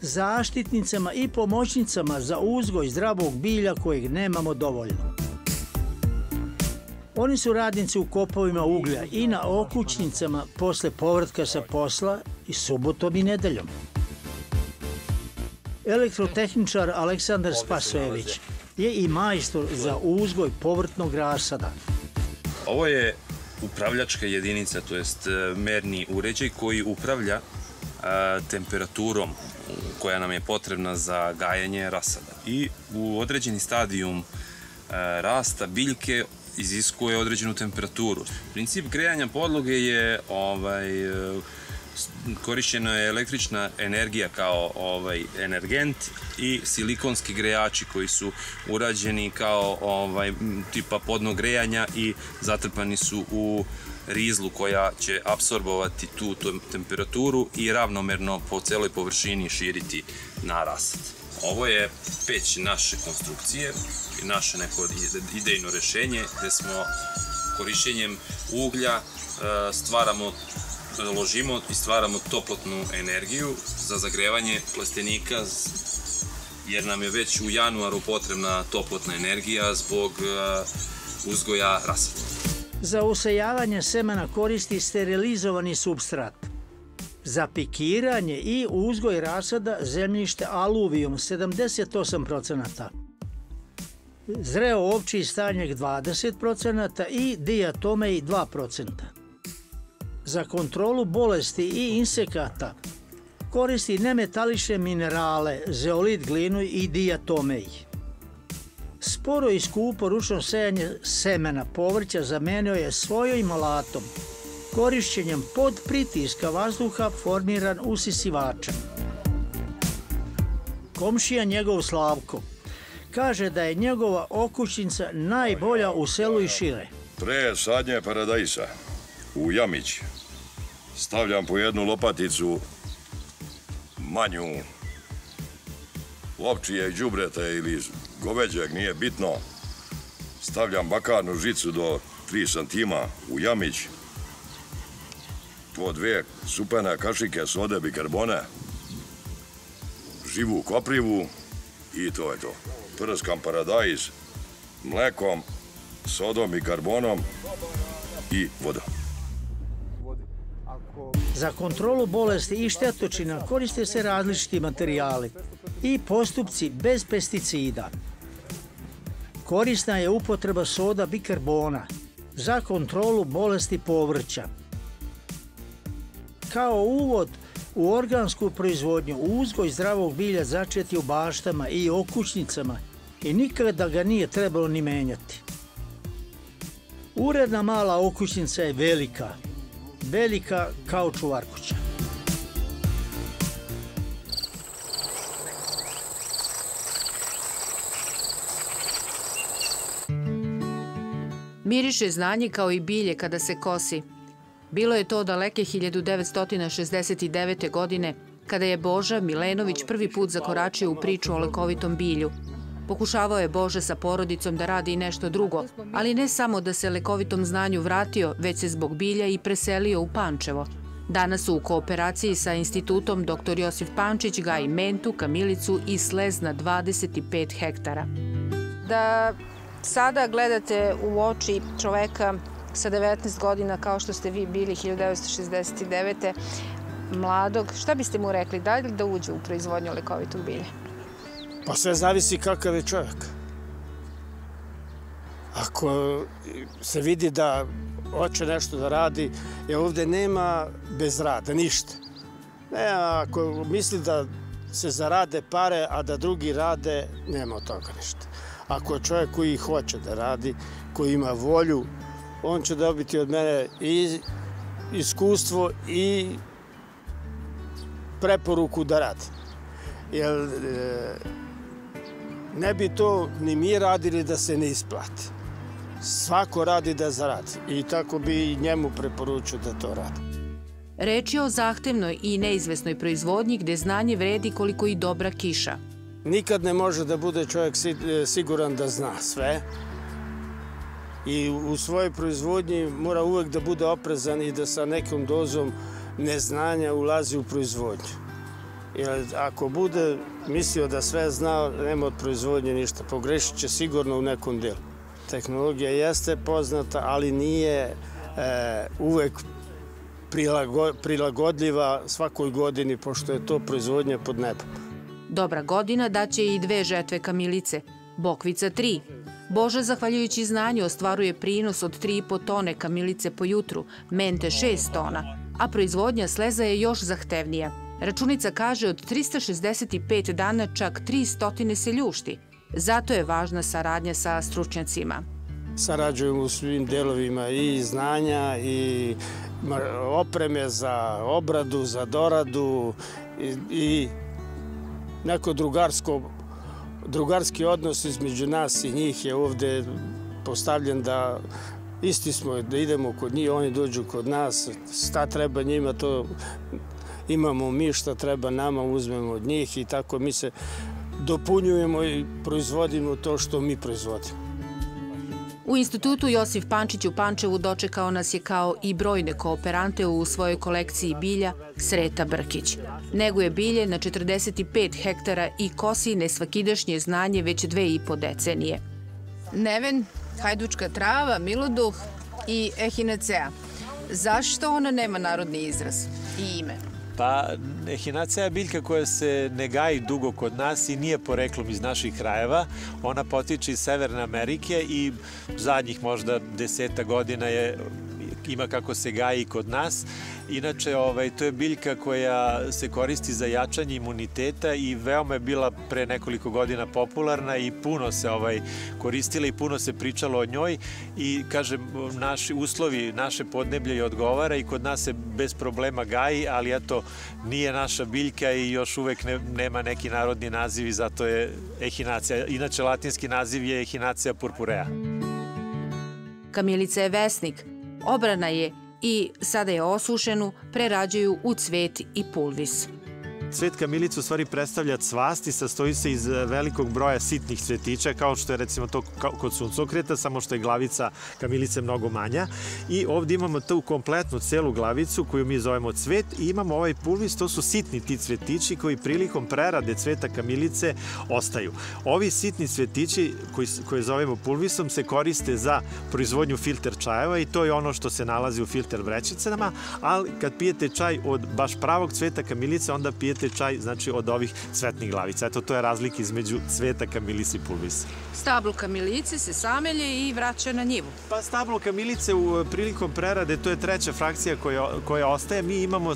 zaštitnicama i pomoćnicama za uzgoj zdravog bilja kojeg nemamo dovoljno. Oni su radnici u kopovima uglja i na okućnicama posle povratka sa posla i subotom i nedeljom. Elektrotehničar Aleksandar Spasojević je i majstor za uzgoj povrtnog rasada. Ovo je upravljačka jedinica, to jest e, merni uređaj koji upravlja a, e, temperaturom koja nam je potrebna za gajanje rasada. I u određeni stadijum e, rasta biljke iziskuje određenu temperaturu. Princip grejanja podloge je ovaj, korišćena je električna energija kao ovaj energent i silikonski grejači koji su urađeni kao ovaj tipa podnog grejanja i zatrpani su u rizlu koja će apsorbovati tu, tu temperaturu i ravnomerno po celoj površini širiti narasad. Ovo je peć naše konstrukcije naše neko idejno rešenje gde smo korišćenjem uglja e, stvaramo ložimo i stvaramo toplotnu energiju za zagrevanje plastenika jer nam je već u januaru potrebna toplotna energija zbog e, uzgoja rasada. Za usajavanje semena koristi sterilizovani substrat. Za pikiranje i uzgoj rasada zemljište aluvijom 78% zreo ovči stanjeg 20% i diatomej 2%. Za kontrolu bolesti i insekata koristi nemetalične minerale, zeolit glinu i diatomej. Sporo i skupo ručno sejanje semena povrća zamenio je svojim alatom, korišćenjem pod pritiska vazduha formiran usisivačem. Komšija njegov Slavko kaže da je njegova okućnica najbolja u selu i šire. Pre sadnje paradajsa u Jamić stavljam po jednu lopaticu manju lopčije i džubrete ili goveđeg, nije bitno. Stavljam bakarnu žicu do 3 santima u Jamić, po dve supene kašike sode bikarbone, živu koprivu i to je to prskam paradajz mlekom, sodom i karbonom i vodom. Za kontrolu bolesti i štetočina koriste se različiti materijali i postupci bez pesticida. Korisna je upotreba soda bikarbona za kontrolu bolesti povrća. Kao uvod u organsku proizvodnju, uzgoj zdravog bilja začeti u baštama i okućnicama i nikada ga nije trebalo ni menjati. Uredna mala okućnica je velika, velika kao čuvarkuća. Miriše znanje kao i bilje kada se kosi. Bilo je to daleke 1969. godine, kada je Boža Milenović prvi put zakoračio u priču o lekovitom bilju. Pokušavao je Bože sa porodicom da radi i nešto drugo, ali ne samo da se lekovitom znanju vratio, već se zbog bilja i preselio u Pančevo. Danas su u kooperaciji sa institutom dr. Josif Pančić gaji mentu, kamilicu i slez na 25 hektara. Da sada gledate u oči čoveka sa 19 godina kao što ste vi bili 1969. mladog, šta biste mu rekli? Da li da uđe u proizvodnju lekovitog bilja? Pa sve zavisi kakav je čovjek. Ako se vidi da hoće nešto da radi, jer ovde nema bez rada, ništa. Ne, ako misli da se zarade pare, a da drugi rade, nema od toga ništa. Ako je čovjek koji hoće da radi, koji ima volju, on će dobiti od mene i iskustvo i preporuku da radi. Jer e, ne bi to ni mi radili da se ne isplati. Svako radi da zaradi i tako bi i njemu preporučio da to radi. Reč je o zahtevnoj i neizvesnoj proizvodnji gde znanje vredi koliko i dobra kiša. Nikad ne može da bude čovjek siguran da zna sve i u svojoj proizvodnji mora uvek da bude oprezan i da sa nekom dozom neznanja ulazi u proizvodnju. Jer ako bude mislio da sve zna, nema od proizvodnje ništa. Pogrešit će sigurno u nekom delu. Tehnologija jeste poznata, ali nije e, uvek prilago, prilagodljiva svakoj godini, pošto je to proizvodnja pod nebom. Dobra godina daće i dve žetve kamilice. Bokvica 3. Bože, zahvaljujući znanju, ostvaruje prinos od 3,5 tone kamilice po jutru, mente 6 tona, a proizvodnja sleza je još zahtevnija. Računica kaže od 365 dana čak 300 se ljušti. Zato je važna saradnja sa stručnjacima. Sarađujemo u svim delovima i znanja i opreme za obradu, za doradu i, i neko drugarsko, drugarski odnos između nas i njih je ovde postavljen da isti smo, da idemo kod njih, oni dođu kod nas, šta treba njima, to imamo mi šta treba nama, uzmemo od njih i tako mi se dopunjujemo i proizvodimo to što mi proizvodimo. U institutu Josif Pančić u Pančevu dočekao nas je kao i brojne kooperante u svojoj kolekciji bilja Sreta Brkić. Neguje bilje na 45 hektara i kosi nesvakidašnje znanje već dve i po decenije. Neven, hajdučka trava, miloduh i ehinacea. Zašto ona nema narodni izraz i ime? Pa, ehinacija je biljka koja se ne gaji dugo kod nas i nije poreklom iz naših krajeva. Ona potiče iz Severne Amerike i zadnjih možda deseta godina je ima kako se gaji kod nas. Inače, ovaj, to je biljka koja se koristi za jačanje imuniteta i veoma je bila pre nekoliko godina popularna i puno se ovaj koristila i puno se pričalo o njoj i kažem naši uslovi, naše podneblje i odgovara i kod nas se bez problema gaji, ali eto nije naša biljka i još uvek ne, nema neki narodni naziv i zato je ehinacija. Inače latinski naziv je ehinacija purpurea. Kamilica je vesnik, Obrana je i sada je osušenu, prerađuju u cvet i pulvis. Cvet kamilica u stvari predstavlja cvast i sastoji se iz velikog broja sitnih cvetića, kao što je recimo to kod suncokreta, samo što je glavica kamilice mnogo manja. I ovdje imamo tu kompletnu celu glavicu koju mi zovemo cvet i imamo ovaj pulvis, to su sitni ti cvetići koji prilikom prerade cveta kamilice ostaju. Ovi sitni cvetići koji, koje zovemo pulvisom se koriste za proizvodnju filter čajeva i to je ono što se nalazi u filter vrećicama, ali kad pijete čaj od baš pravog cveta kamilice, onda pijete pijete čaj znači od ovih cvetnih glavica. Eto, to je razlika između cveta kamilisa i pulvisa. Stablo kamilice se samelje i vraća na njivu. Pa stablo kamilice u prilikom prerade, to je treća frakcija koja, koja ostaje. Mi imamo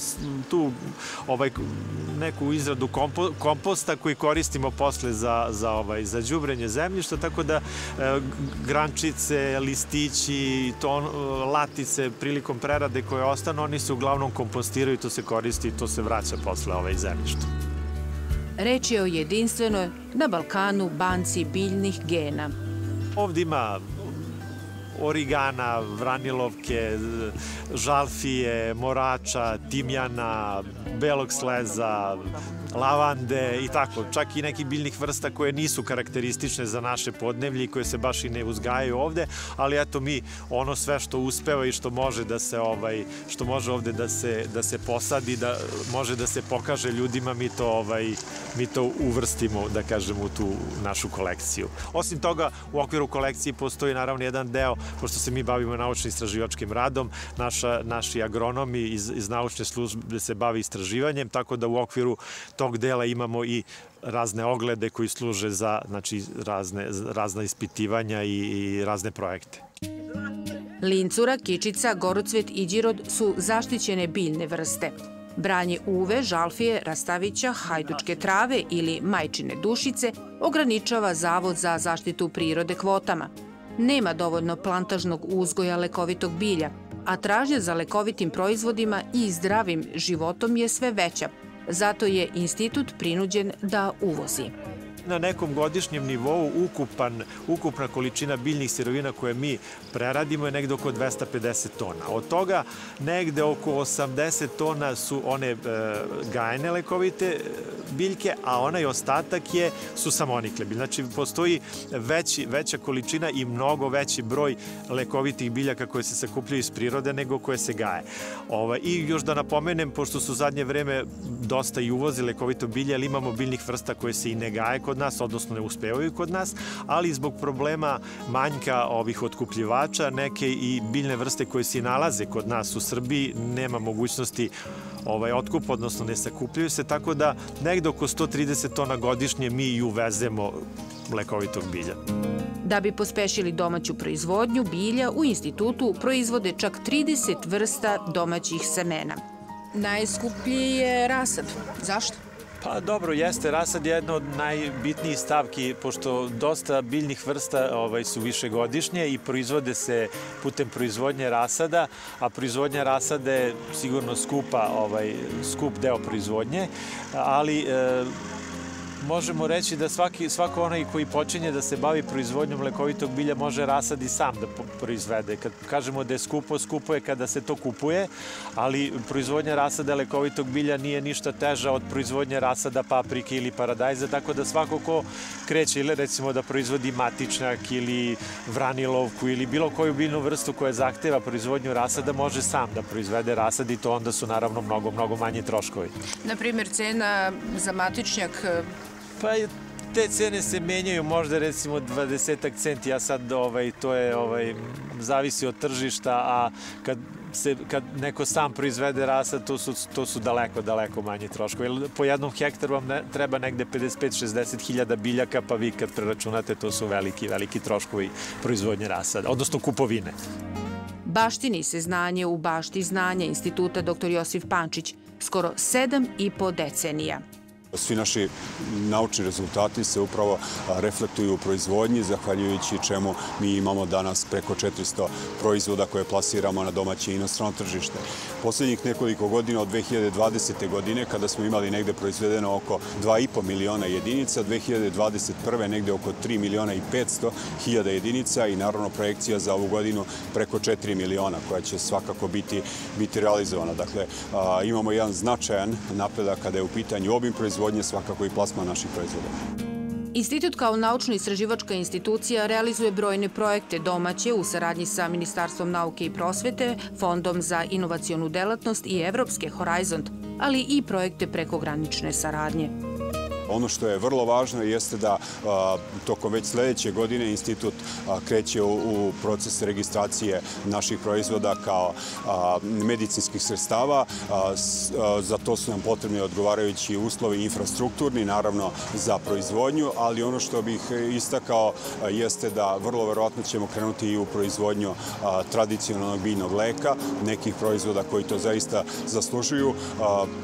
tu ovaj, neku izradu kompo, komposta koji koristimo posle za, za, ovaj, za džubrenje zemljišta, tako da e, grančice, listići, ton, latice prilikom prerade koje ostanu, oni se uglavnom kompostiraju, to se koristi i to se vraća posle ovaj zemljišta. Reč je o jedinstvenoj na Balkanu banci biljnih gena. Ovde ima origana, vranilovke, žalfije, morača, timjana, belog sleza, lavande i tako. Čak i nekih biljnih vrsta koje nisu karakteristične za naše podnevlje i koje se baš i ne uzgajaju ovde, ali eto mi ono sve što uspeva i što može da se ovaj što može ovde da se da se posadi, da može da se pokaže ljudima, mi to ovaj mi to uvrstimo da kažemo u tu našu kolekciju. Osim toga u okviru kolekcije postoji naravno jedan deo pošto se mi bavimo naučno-istraživačkim radom, naša, naši agronomi iz, iz naučne službe se bavi istraživanjem, tako da u okviru tog dela imamo i razne oglede koji služe za znači, razne, razne ispitivanja i, i razne projekte. Lincura, kičica, gorocvet i đirod su zaštićene biljne vrste. Branje uve, žalfije, rastavića, hajdučke trave ili majčine dušice ograničava Zavod za zaštitu prirode kvotama – Nema dovoljno plantažnog uzgoja lekovitog bilja, a tražnja za lekovitim proizvodima i zdravim životom je sve veća. Zato je institut prinuđen da uvozi na nekom godišnjem nivou ukupan, ukupna količina biljnih sirovina koje mi preradimo je negde oko 250 tona. Od toga negde oko 80 tona su one e, gajene lekovite e, biljke, a onaj ostatak je su samonikle biljke. Znači, postoji veći, veća količina i mnogo veći broj lekovitih biljaka koje se sakupljaju iz prirode nego koje se gaje. Ova, I još da napomenem, pošto su zadnje vreme dosta i uvozi lekovito bilje, ali imamo biljnih vrsta koje se i ne gaje kod nas, odnosno ne uspevaju kod nas, ali zbog problema manjka ovih otkupljivača, neke i biljne vrste koje se nalaze kod nas u Srbiji, nema mogućnosti ovaj otkup, odnosno ne sakupljaju se, tako da negde oko 130 tona godišnje mi i uvezemo lekovitog bilja. Da bi pospešili domaću proizvodnju bilja, u institutu proizvode čak 30 vrsta domaćih semena. Najskuplji je rasad. Zašto? Pa dobro, jeste, rasad je jedna od najbitnijih stavki, pošto dosta biljnih vrsta ovaj, su višegodišnje i proizvode se putem proizvodnje rasada, a proizvodnja rasada je sigurno skupa, ovaj, skup deo proizvodnje, ali e, možemo reći da svaki, svako onaj koji počinje da se bavi proizvodnjom lekovitog bilja može rasad i sam da proizvede. Kad kažemo da je skupo, skupo je kada se to kupuje, ali proizvodnja rasada lekovitog bilja nije ništa teža od proizvodnje rasada paprike ili paradajza, tako da svako ko kreće ili recimo da proizvodi matičnjak ili vranilovku ili bilo koju biljnu vrstu koja zahteva proizvodnju rasada može sam da proizvede rasad i to onda su naravno mnogo, mnogo manji troškovi. Naprimer, cena za matičnjak Pa te cene se menjaju možda recimo 20 centi, ja sad ovaj, to je ovaj, zavisi od tržišta, a kad se, kad neko sam proizvede rasa, to su, to su daleko, daleko manji troškovi. Po jednom hektaru vam ne, treba negde 55-60 hiljada biljaka, pa vi kad preračunate, to su veliki, veliki troškovi proizvodnje rasa, odnosno kupovine. Baštini se znanje u bašti znanja Instituta dr. Josif Pančić skoro sedam i po decenija. Svi naši naučni rezultati se upravo reflektuju u proizvodnji, zahvaljujući čemu mi imamo danas preko 400 proizvoda koje plasiramo na domaće i inostrano tržište. Poslednjih nekoliko godina od 2020. godine, kada smo imali negde proizvedeno oko 2,5 miliona jedinica, 2021. negde oko 3 miliona i 500 hiljada jedinica i naravno projekcija za ovu godinu preko 4 miliona koja će svakako biti, biti realizovana. Dakle, imamo jedan značajan napredak kada je u pitanju obim proizvodnje proizvodnje, svakako i plasma naših proizvoda. Institut kao naučno-istraživačka institucija realizuje brojne projekte domaće u saradnji sa Ministarstvom nauke i prosvete, Fondom za inovacionu delatnost i Evropske Horizont, ali i projekte prekogranične saradnje. Ono što je vrlo važno jeste da tokom već sledeće godine institut kreće u proces registracije naših proizvoda kao medicinskih sredstava. Za to su nam potrebni odgovarajući uslovi infrastrukturni, naravno za proizvodnju, ali ono što bih istakao jeste da vrlo verovatno ćemo krenuti i u proizvodnju tradicionalnog biljnog leka, nekih proizvoda koji to zaista zaslužuju.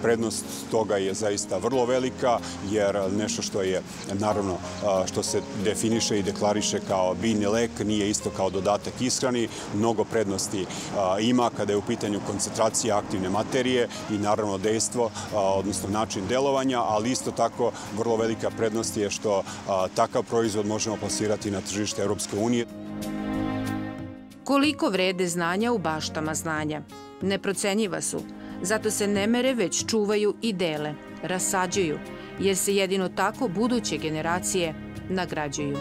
Prednost toga je zaista vrlo velika, jer nešto što je, naravno, što se definiše i deklariše kao biljni lek, nije isto kao dodatak ishrani. Mnogo prednosti ima kada je u pitanju koncentracija aktivne materije i naravno dejstvo, odnosno način delovanja, ali isto tako vrlo velika prednost je što takav proizvod možemo plasirati na tržište Europske unije. Koliko vrede znanja u baštama znanja? Neprocenjiva su, zato se ne mere već čuvaju i dele, rasađuju, jer se jedino tako buduće generacije nagrađuju.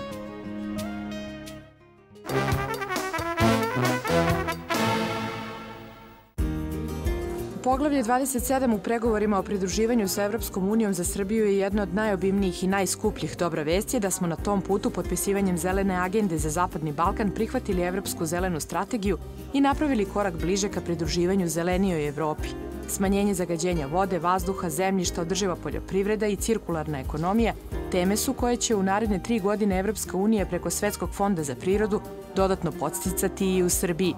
Poglavlje 27 u pregovorima o pridruživanju sa Evropskom unijom za Srbiju je jedno od najobimnijih i najskupljih dobra vesti da smo na tom putu potpisivanjem zelene agende za Zapadni Balkan prihvatili Evropsku zelenu strategiju i napravili korak bliže ka pridruživanju zelenijoj Evropi. Smanjenje zagađenja vode, vazduha, zemljišta, održiva poljoprivreda i cirkularna ekonomija teme su koje će u naredne tri godine Evropska unija preko Svetskog fonda za prirodu dodatno podsticati i u Srbiji.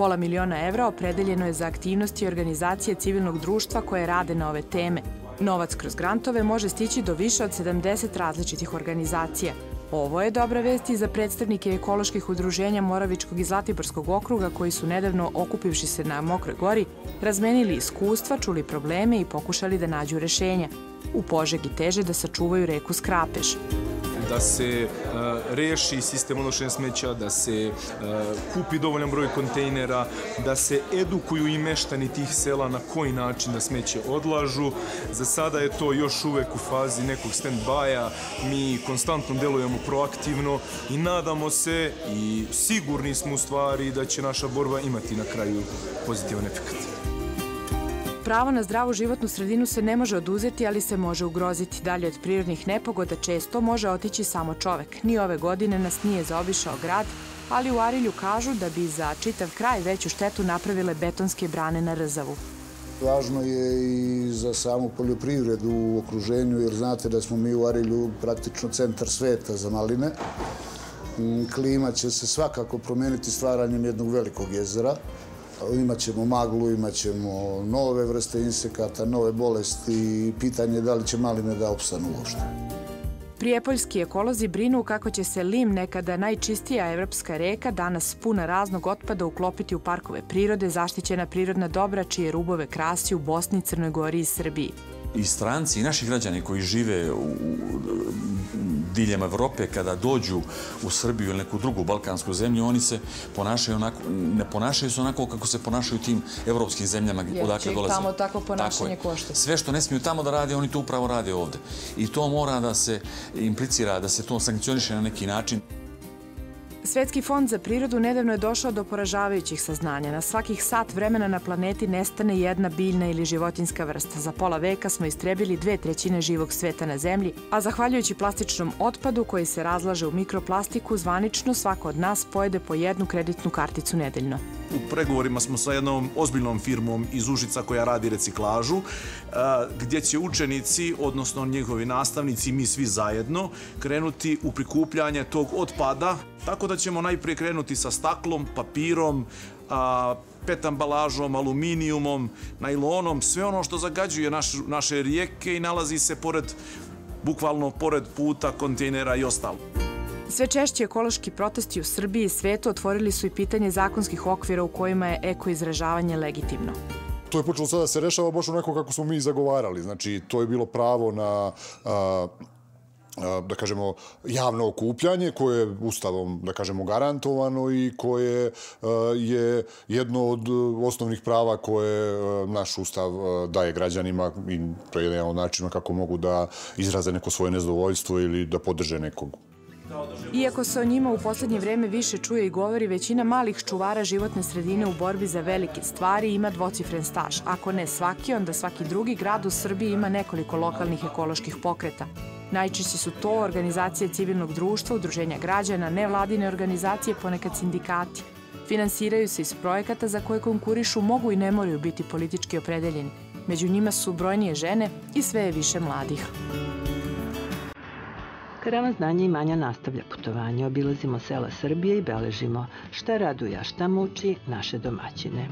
Pola miliona evra opredeljeno je za aktivnosti organizacije civilnog društva koje rade na ove teme. Novac kroz grantove može stići do više od 70 različitih organizacija. Ovo je dobra vest i za predstavnike ekoloških udruženja Moravičkog i Zlatiborskog okruga koji su nedavno, okupivši se na Mokroj gori, razmenili iskustva, čuli probleme i pokušali da nađu rešenja. U Požegi teže da sačuvaju reku Skrapež da se uh, reši sistem odnošenja smeća, da se uh, kupi dovoljan broj kontejnera, da se edukuju i meštani tih sela na koji način da smeće odlažu. Za sada je to još uvek u fazi nekog stand-by-a. Mi konstantno delujemo proaktivno i nadamo se i sigurni smo u stvari da će naša borba imati na kraju pozitivan efekt. Pravo na zdravu životnu sredinu se ne može oduzeti, ali se može ugroziti. Dalje od prirodnih nepogoda često može otići samo čovek. Ni ove godine nas nije zaobišao grad, ali u Arilju kažu da bi za čitav kraj veću štetu napravile betonske brane na Rzavu. Važno je i za samu poljoprivredu u okruženju, jer znate da smo mi u Arilju praktično centar sveta za maline. Mm, klima će se svakako promeniti stvaranjem jednog velikog jezera imaćemo maglu, imaćemo nove vrste insekata, nove bolesti i pitanje je da li će maline da opstanu uopšte. Prijepoljski ekolozi brinu kako će se Lim, nekada najčistija evropska reka, danas puna raznog otpada uklopiti u parkove prirode, zaštićena prirodna dobra čije rubove krasi u Bosni, Crnoj Gori i Srbiji i stranci i naši građani koji žive u, diljem Evrope kada dođu u Srbiju ili neku drugu balkansku zemlju, oni se ponašaju onako, ne ponašaju se onako kako se ponašaju u tim evropskim zemljama Jer odakle dolaze. tamo tako ponašanje tako košta. Sve što ne smiju tamo da rade, oni to upravo rade ovde. I to mora da se implicira, da se to sankcioniše na neki način. Svetski fond za prirodu nedavno je došao do poražavajućih saznanja. Na svakih sat vremena na planeti nestane jedna biljna ili životinska vrsta. Za pola veka smo istrebili dve trećine živog sveta na zemlji, a zahvaljujući plastičnom otpadu koji se razlaže u mikroplastiku, zvanično svako od nas pojede po jednu kreditnu karticu nedeljno. U pregovorima smo sa jednom ozbiljnom firmom iz Užica koja radi reciklažu, gdje će učenici, odnosno njihovi nastavnici, mi svi zajedno, krenuti u prikupljanje tog otpada Tako da ćemo najprije krenuti sa staklom, papirom, pet ambalažom, aluminijumom, najlonom, sve ono što zagađuje naš, naše rijeke i nalazi se pored, bukvalno pored puta, kontejnera i ostalo. Sve češće ekološki protesti u Srbiji i svetu otvorili su i pitanje zakonskih okvira u kojima je ekoizražavanje legitimno to je počelo sada da se rešava baš onako kako smo mi zagovarali. Znači, to je bilo pravo na a, da kažemo, javno okupljanje koje je ustavom, da kažemo, garantovano i koje je jedno od osnovnih prava koje naš ustav daje građanima i to je jedan od načina kako mogu da izraze neko svoje nezadovoljstvo ili da podrže nekog Iako se o njima u poslednje vreme više čuje i govori, većina malih čuvara životne sredine u borbi za velike stvari ima dvocifren staž. Ako ne svaki, onda svaki drugi grad u Srbiji ima nekoliko lokalnih ekoloških pokreta. Najčešće su to organizacije civilnog društva, udruženja građana, nevladine organizacije, ponekad sindikati. Finansiraju se iz projekata za koje konkurišu mogu i ne moraju biti politički opredeljeni. Među njima su brojnije žene i sve je više mladih. Karavan znanja i manja nastavlja putovanje. Obilazimo sela Srbije i beležimo šta raduje, a šta muči naše domaćine.